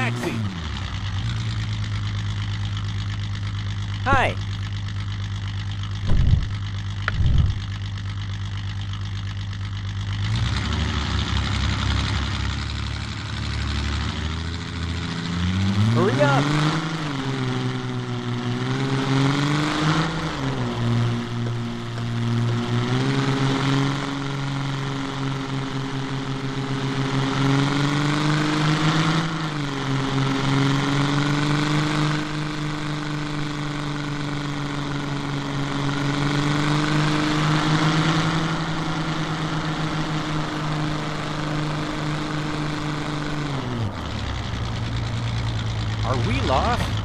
taxi. Hi, we lost?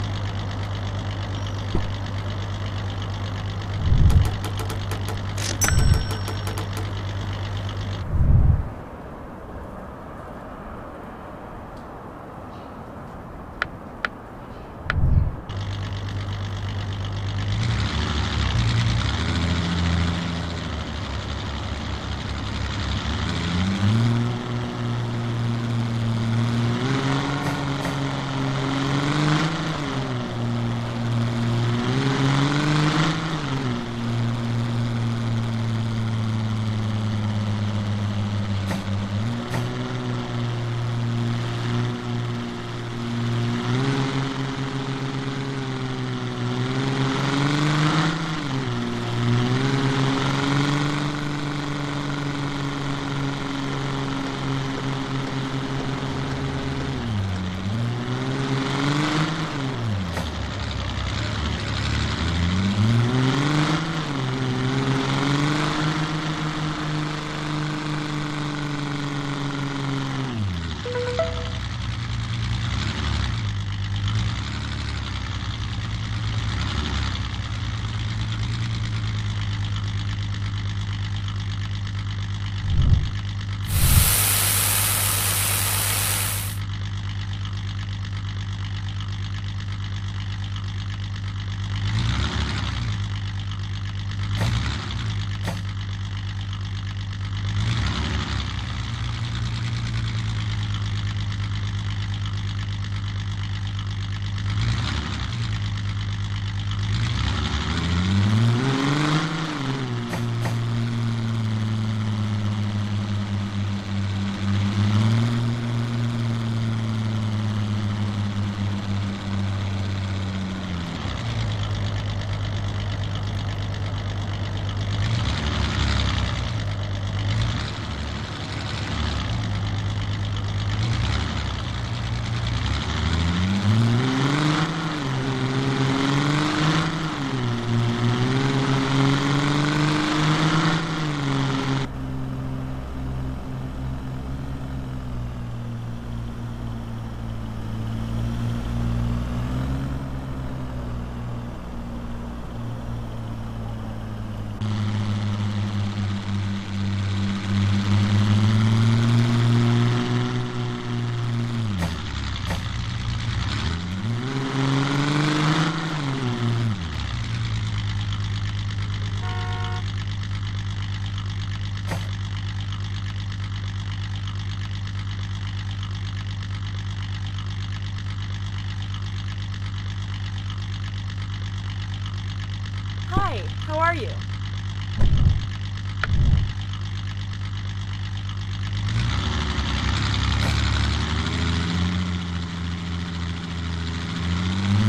How are you?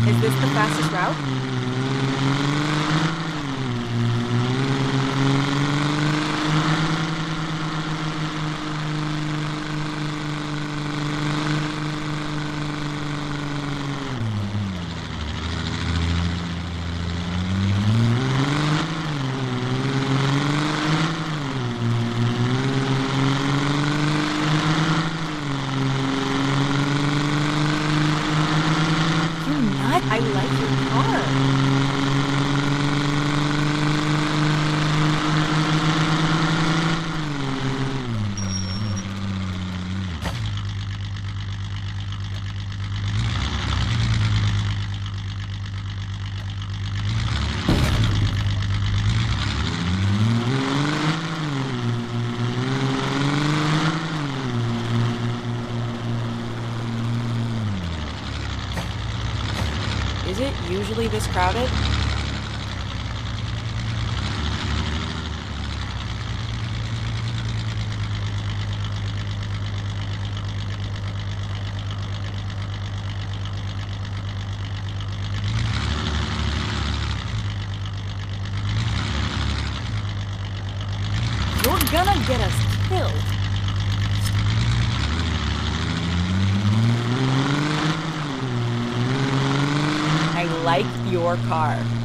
Is this the fastest route? You're not. I like your car. Is it usually this crowded? You're gonna get us your car.